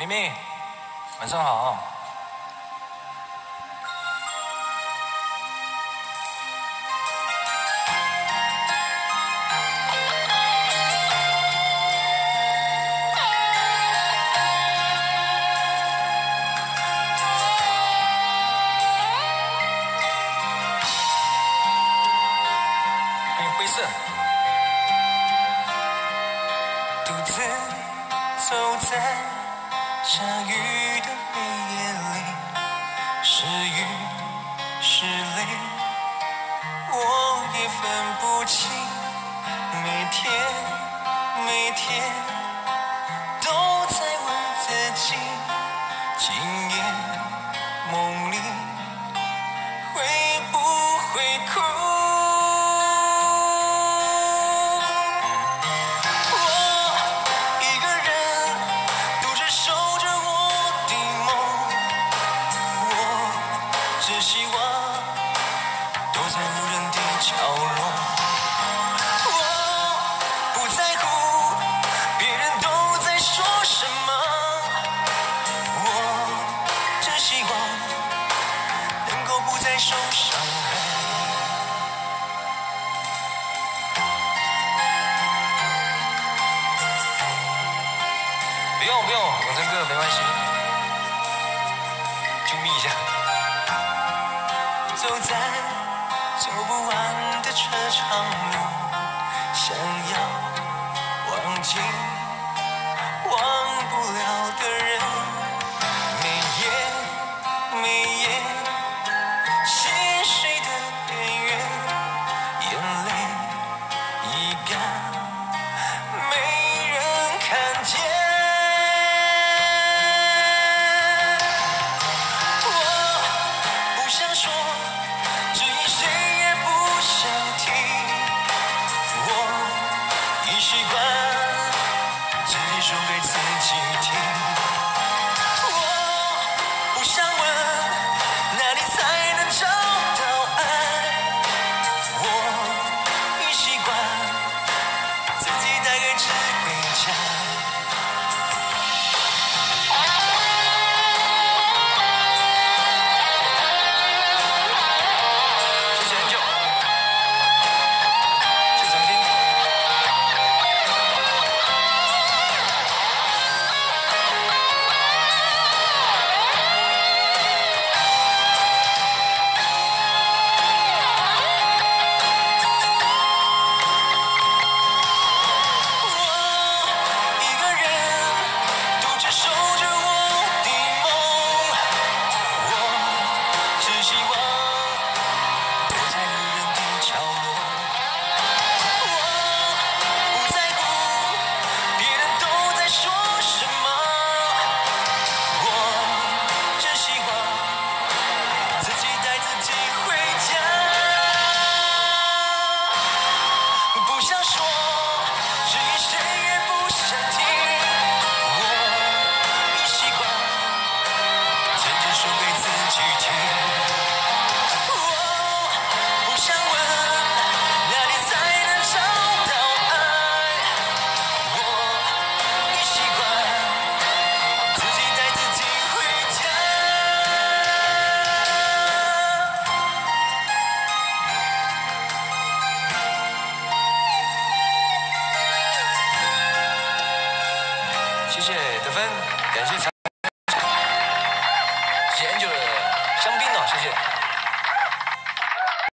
明明，晚上好、哦。走在。下雨的黑夜里是雨是泪我也分不清每天每天都在问自己今夜梦里会不会哭角落我不在乎别人都在说什么我只希望能够不再受伤。走不完的车场。习惯，只说给自己听。谢谢得分，感谢。